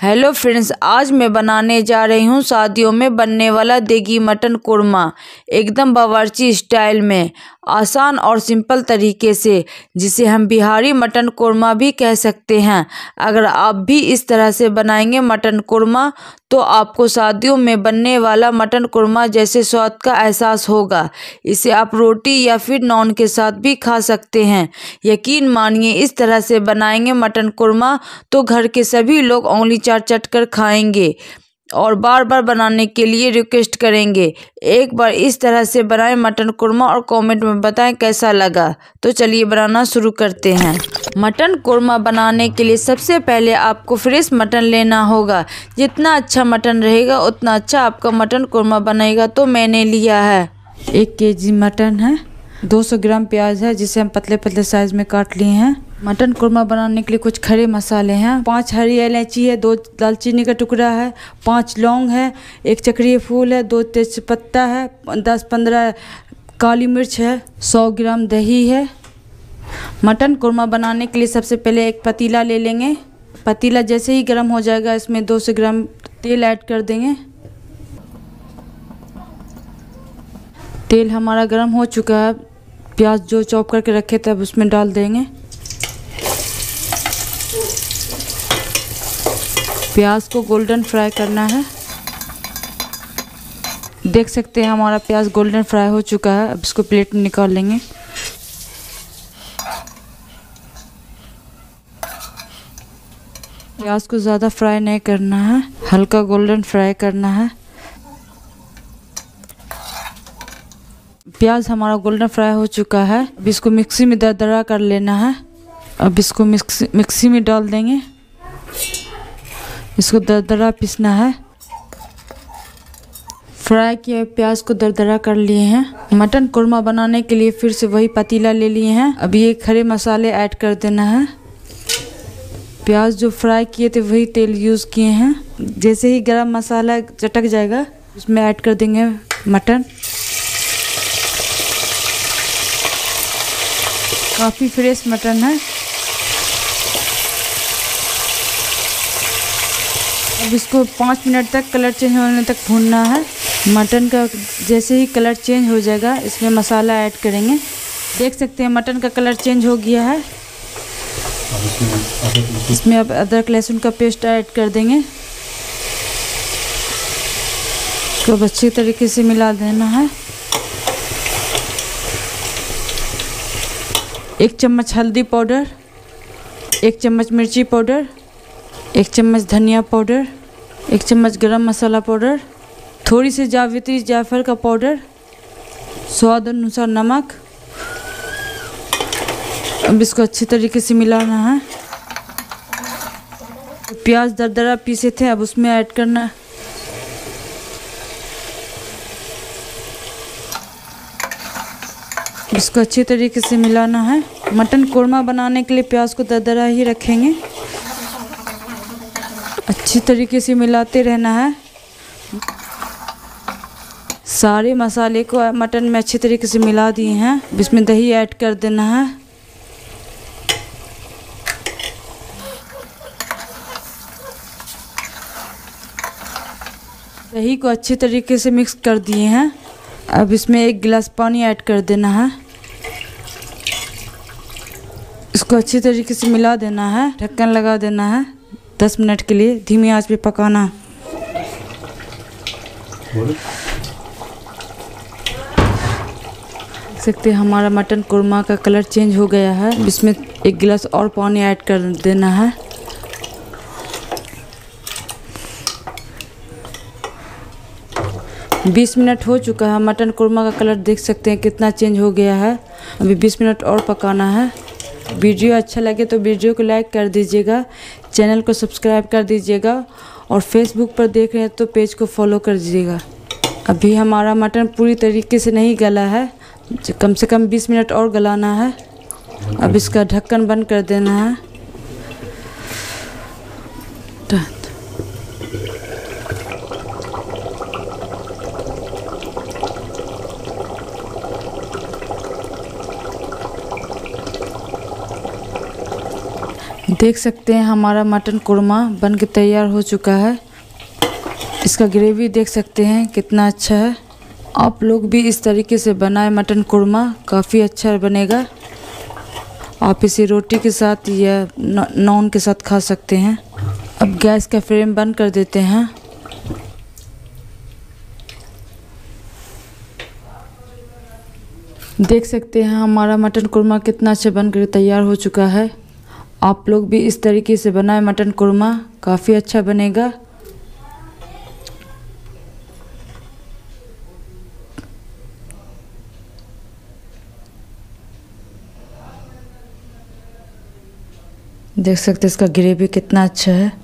Hello friends, आज मैं बनाने जा रही हूँ शादियों में बनने वाला देगी मटन कोरमा, एकदम बावर्ची स्टाइल में, आसान और सिंपल तरीके से, जिसे हम बिहारी मटन कोरमा भी कह सकते हैं। अगर आप भी इस तरह से बनाएँगे मटन कोरमा तो आपको शादियों में बनने वाला मटन कुरमा जैसे स्वाद का एहसास होगा। इसे आप रोटी या फिर नॉन के साथ भी खा सकते हैं। यकीन मानिए, इस तरह से बनाएँगे मटन कुरमा तो घर के सभी लोग उंगली चाट चट कर खाएँगे। और बार बार बनाने के लिए रिक्वेस्ट करेंगे। एक बार इस तरह से बनाएँ मटन कुरमा और कमेंट में बताएँ कैसा लगा। तो चलिए बनाना शुरू करते हैं। मटन कुरमा बनाने के लिए सबसे पहले आपको फ्रेश मटन लेना होगा। जितना अच्छा मटन रहेगा, उतना अच्छा आपका मटन कुरमा बनेगा। तो मैंने लिया है। एक के मटन है। 200 ग्राम प्याज है, जिसे हम पतले पतले साइज़ में काट लिए हैं। मटन कुरमा बनाने के लिए कुछ खड़े मसाले हैं। पाँच हरी इलायची है, दो दालचीनी का टुकड़ा है, पाँच लौंग है, एक चक्रीय फूल है, दो तेज पत्ता है, दस पंद्रह काली मिर्च है, सौ ग्राम दही है। मटन कुरमा बनाने के लिए सबसे पहले एक पतीला ले लेंगे। पतीला जैसे ही गर्म हो जाएगा, इसमें दो सौ ग्राम तेल ऐड कर देंगे। तेल हमारा गर्म हो चुका है। प्याज जो चॉप करके रखे थे, अब उसमें डाल देंगे। प्याज को गोल्डन फ्राई करना है। देख सकते हैं हमारा प्याज गोल्डन फ्राई हो चुका है। अब इसको प्लेट में निकाल लेंगे। प्याज को ज़्यादा फ्राई नहीं करना है। हल्का गोल्डन फ्राई करना है। प्याज हमारा गोल्डन फ्राई हो चुका है। अब इसको मिक्सी में दरदरा कर लेना है। अब इसको मिक्सी मिक्सी में डाल देंगे। इसको दरदरा पीसना है। फ्राई किए प्याज को दरदरा कर लिए हैं। मटन कुरमा बनाने के लिए फिर से वही पतीला ले लिए हैं। अभी ये खड़े मसाले ऐड कर देना है। प्याज जो फ्राई किए थे वही तेल यूज़ किए हैं। जैसे ही गरम मसाला चटक जाएगा, उसमें ऐड कर देंगे मटन। काफ़ी फ्रेश मटन है। अब इसको पाँच मिनट तक कलर चेंज होने तक भूनना है। मटन का जैसे ही कलर चेंज हो जाएगा इसमें मसाला ऐड करेंगे। देख सकते हैं मटन का कलर चेंज हो गया है। इसमें अब अदरक लहसुन का पेस्ट ऐड कर देंगे। इसको अब अच्छी तरीके से मिला देना है। एक चम्मच हल्दी पाउडर एक चम्मच मिर्ची पाउडर एक चम्मच धनिया पाउडर, एक चम्मच गरम मसाला पाउडर, थोड़ी सी जावित्री जायफल का पाउडर, स्वाद अनुसार नमक। अब इसको अच्छी तरीके से मिलाना है। प्याज दरदरा पीसे थे, अब उसमें ऐड करना। इसको अच्छी तरीके से मिलाना है। मटन कोरमा बनाने के लिए प्याज को दरदरा ही रखेंगे। अच्छी तरीके से मिलाते रहना है। सारे मसाले को मटन में अच्छी तरीके से मिला दिए हैं। इसमें दही ऐड कर देना है। दही को अच्छे तरीके से मिक्स कर दिए हैं। अब इसमें एक गिलास पानी ऐड कर देना है। इसको अच्छी तरीके से मिला देना है। ढक्कन लगा देना है। दस मिनट के लिए धीमी आँच पे पकाना। सकते हमारा मटन कुरमा का कलर चेंज हो गया है। इसमें एक गिलास और पानी ऐड कर देना है। बीस मिनट हो चुका है। मटन कुरमा का कलर देख सकते हैं कितना चेंज हो गया है। अभी बीस मिनट और पकाना है। वीडियो अच्छा लगे तो वीडियो को लाइक कर दीजिएगा। चैनल को सब्सक्राइब कर दीजिएगा और फेसबुक पर देख रहे हैं तो पेज को फॉलो कर दीजिएगा। अभी हमारा मटन पूरी तरीके से नहीं गला है, कम से कम 20 मिनट और गलाना है। अब इसका ढक्कन बंद कर देना है। देख सकते हैं, हमारा मटन कुरमा बन के तैयार हो चुका है। इसका ग्रेवी देख सकते हैं, कितना अच्छा है। आप लोग भी इस तरीके से बनाए मटन कुरमा, काफ़ी अच्छा बनेगा। आप इसे रोटी के साथ या नॉन के साथ खा सकते हैं। अब गैस का फ्लेम बंद कर देते हैं। देख सकते हैं, हमारा मटन कुरमा कितना अच्छा बनकर तैयार हो चुका है। आप लोग भी इस तरीके से बनाए मटन कुरमा, काफ़ी अच्छा बनेगा। देख सकते हैं इसका ग्रेवी कितना अच्छा है।